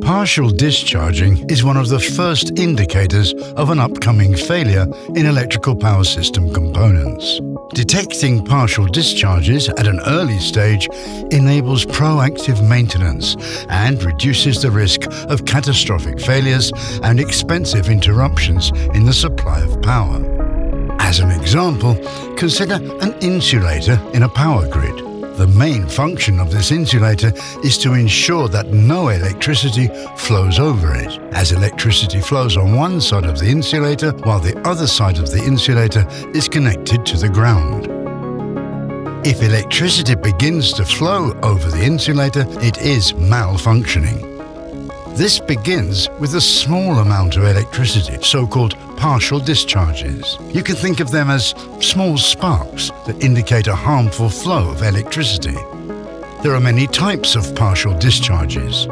Partial discharging is one of the first indicators of an upcoming failure in electrical power system components. Detecting partial discharges at an early stage enables proactive maintenance and reduces the risk of catastrophic failures and expensive interruptions in the supply of power. As an example, consider an insulator in a power grid. The main function of this insulator is to ensure that no electricity flows over it, as electricity flows on one side of the insulator while the other side of the insulator is connected to the ground. If electricity begins to flow over the insulator, it is malfunctioning. This begins with a small amount of electricity, so-called partial discharges. You can think of them as small sparks that indicate a harmful flow of electricity. There are many types of partial discharges.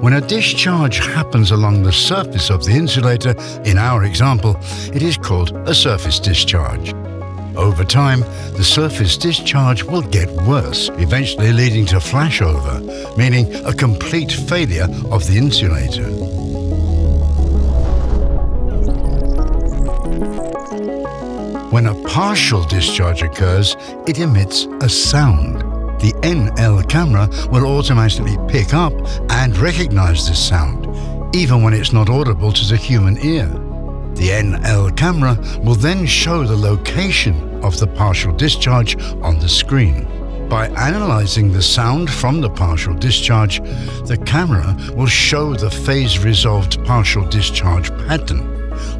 When a discharge happens along the surface of the insulator, in our example, it is called a surface discharge. Over time, the surface discharge will get worse, eventually leading to flashover, meaning a complete failure of the insulator. When a partial discharge occurs, it emits a sound. The NL camera will automatically pick up and recognize this sound, even when it's not audible to the human ear. The NL camera will then show the location of the partial discharge on the screen. By analyzing the sound from the partial discharge, the camera will show the phase resolved partial discharge pattern,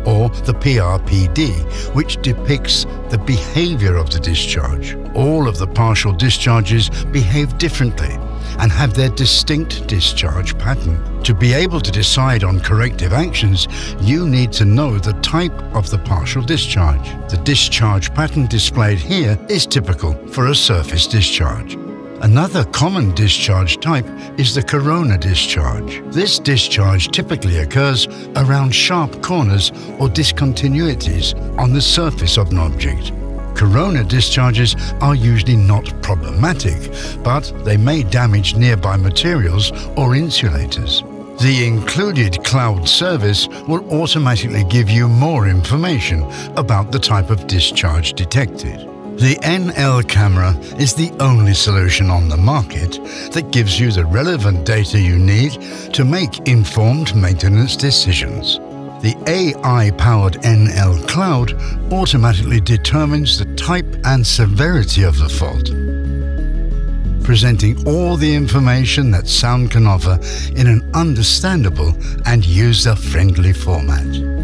or the PRPD, which depicts the behavior of the discharge. All of the partial discharges behave differently and have their distinct discharge pattern. To be able to decide on corrective actions, you need to know the type of the partial discharge. The discharge pattern displayed here is typical for a surface discharge. Another common discharge type is the corona discharge. This discharge typically occurs around sharp corners or discontinuities on the surface of an object. Corona discharges are usually not problematic, but they may damage nearby materials or insulators. The included cloud service will automatically give you more information about the type of discharge detected. The NL camera is the only solution on the market that gives you the relevant data you need to make informed maintenance decisions. The AI-powered NL Cloud automatically determines the type and severity of the fault, presenting all the information that sound can offer in an understandable and user-friendly format.